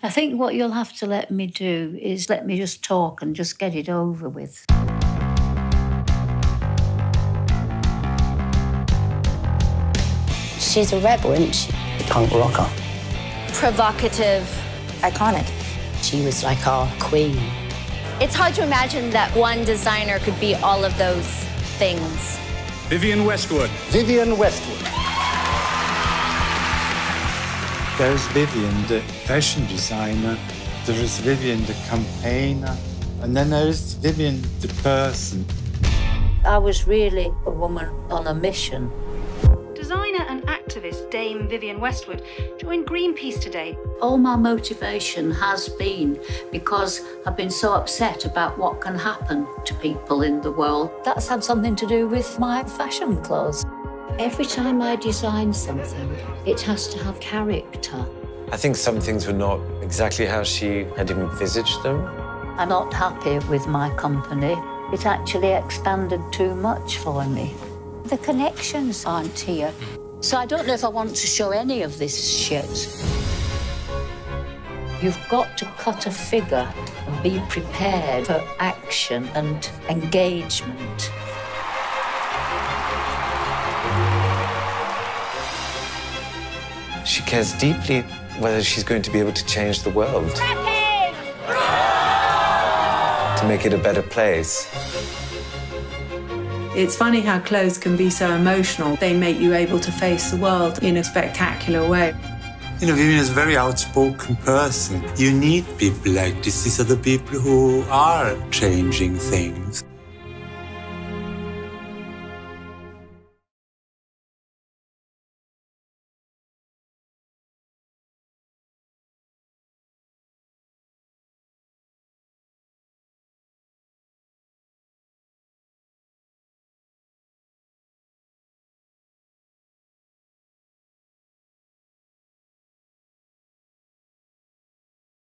I think what you'll have to let me do is let me just talk and just get it over with. She's a rebel, isn't she? Punk rocker. Provocative. Iconic. She was like our queen. It's hard to imagine that one designer could be all of those things. Vivienne Westwood. Vivienne Westwood. There's Vivienne, the fashion designer. There is Vivienne, the campaigner. And then there is Vivienne, the person. I was really a woman on a mission. Designer and activist Dame Vivienne Westwood joined Greenpeace today. All my motivation has been because I've been so upset about what can happen to people in the world. That's had something to do with my fashion clothes. Every time I design something, it has to have character. I think some things were not exactly how she had envisaged them. I'm not happy with my company. It actually expanded too much for me. The connections aren't here. So I don't know if I want to show any of this shit. You've got to cut a figure and be prepared for action and engagement. She cares deeply whether she's going to be able to change the world. To make it a better place. It's funny how clothes can be so emotional. They make you able to face the world in a spectacular way. You know, Vivienne is a very outspoken person. You need people like this. These are the people who are changing things.